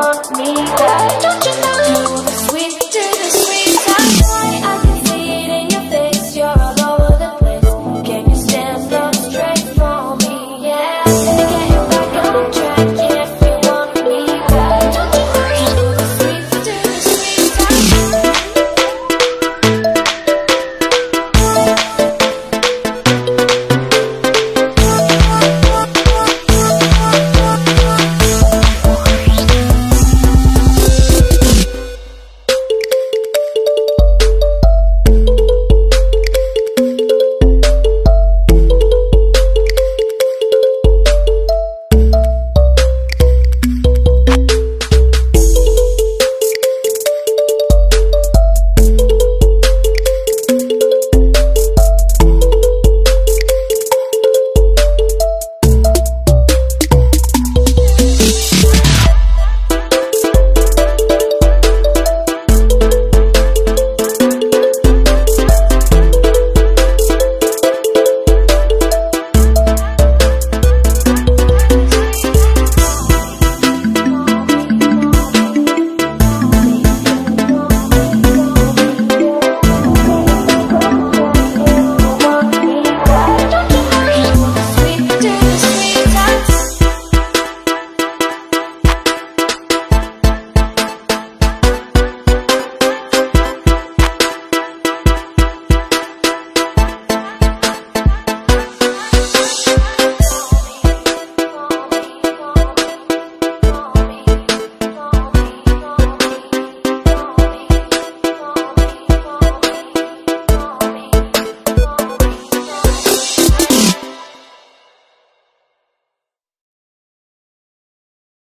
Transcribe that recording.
want me back.